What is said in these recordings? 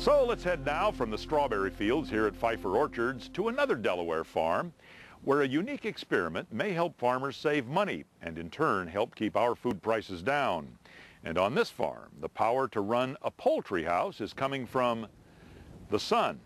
So let's head now from the strawberry fields here at Fifer Orchards to another Delaware farm where a unique experiment may help farmers save money and in turn help keep our food prices down. And on this farm, the power to run a poultry house is coming from the sun.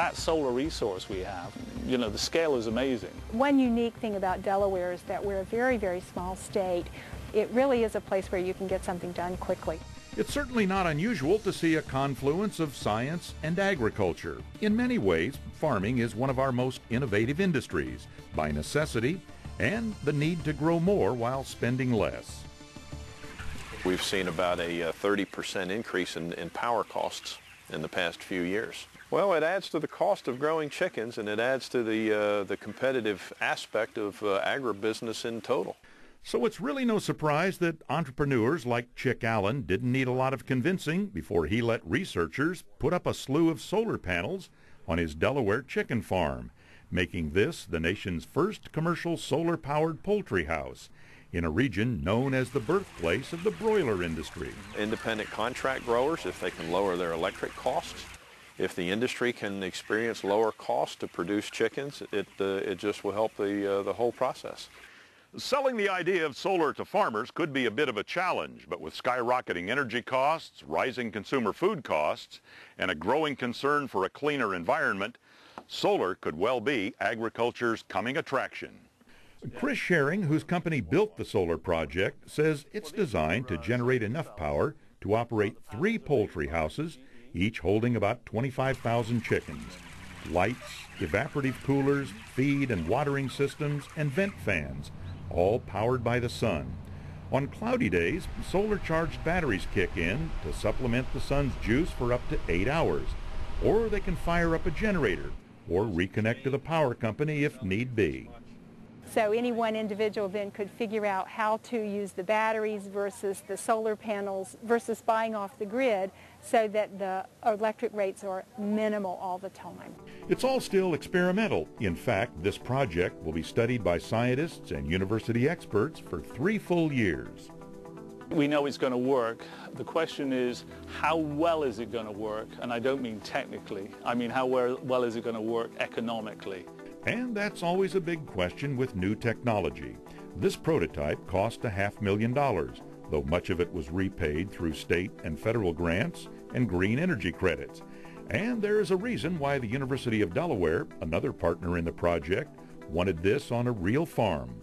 That solar resource we have, you know, the scale is amazing. One unique thing about Delaware is that we're a very, very small state. It really is a place where you can get something done quickly. It's certainly not unusual to see a confluence of science and agriculture. In many ways, farming is one of our most innovative industries, by necessity and the need to grow more while spending less. We've seen about a 30% uh, increase in, in power costs in the past few years. Well, it adds to the cost of growing chickens and it adds to the, uh, the competitive aspect of uh, agribusiness in total. So it's really no surprise that entrepreneurs like Chick Allen didn't need a lot of convincing before he let researchers put up a slew of solar panels on his Delaware chicken farm, making this the nation's first commercial solar-powered poultry house in a region known as the birthplace of the broiler industry. Independent contract growers, if they can lower their electric costs, if the industry can experience lower costs to produce chickens, it, uh, it just will help the, uh, the whole process. Selling the idea of solar to farmers could be a bit of a challenge, but with skyrocketing energy costs, rising consumer food costs, and a growing concern for a cleaner environment, solar could well be agriculture's coming attraction. Chris Sharing, whose company built the solar project, says it's designed to generate enough power to operate three poultry houses each holding about 25,000 chickens. Lights, evaporative coolers, feed and watering systems, and vent fans, all powered by the sun. On cloudy days, solar-charged batteries kick in to supplement the sun's juice for up to eight hours. Or they can fire up a generator or reconnect to the power company if need be. So any one individual then could figure out how to use the batteries versus the solar panels versus buying off the grid so that the electric rates are minimal all the time. It's all still experimental. In fact, this project will be studied by scientists and university experts for three full years. We know it's going to work. The question is, how well is it going to work? And I don't mean technically. I mean, how well is it going to work economically? And that's always a big question with new technology. This prototype cost a half million dollars, though much of it was repaid through state and federal grants and green energy credits. And there is a reason why the University of Delaware, another partner in the project, wanted this on a real farm.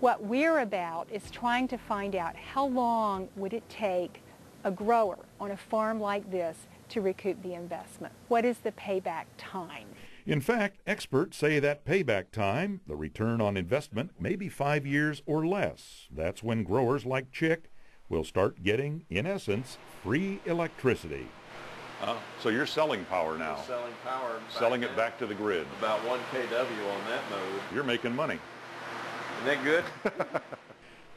What we're about is trying to find out how long would it take a grower on a farm like this to recoup the investment? What is the payback time? In fact, experts say that payback time, the return on investment, may be five years or less. That's when growers like Chick will start getting, in essence, free electricity. Uh, so you're selling power now. We're selling power. Selling it back to the grid. About 1 kW on that mode. You're making money. Isn't that good?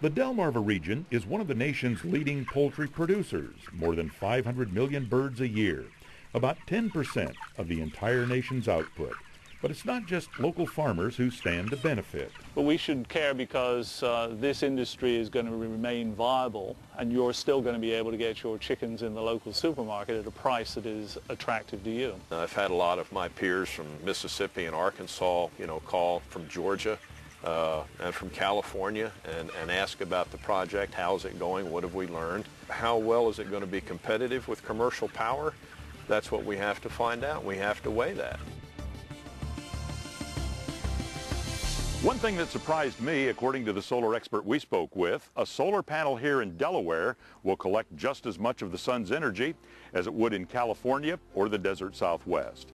the Delmarva region is one of the nation's leading poultry producers, more than 500 million birds a year about 10% of the entire nation's output. But it's not just local farmers who stand to benefit. But we should care because uh, this industry is going to remain viable and you're still going to be able to get your chickens in the local supermarket at a price that is attractive to you. I've had a lot of my peers from Mississippi and Arkansas, you know, call from Georgia uh, and from California and, and ask about the project. How's it going? What have we learned? How well is it going to be competitive with commercial power? That's what we have to find out. We have to weigh that. One thing that surprised me, according to the solar expert we spoke with, a solar panel here in Delaware will collect just as much of the sun's energy as it would in California or the desert southwest.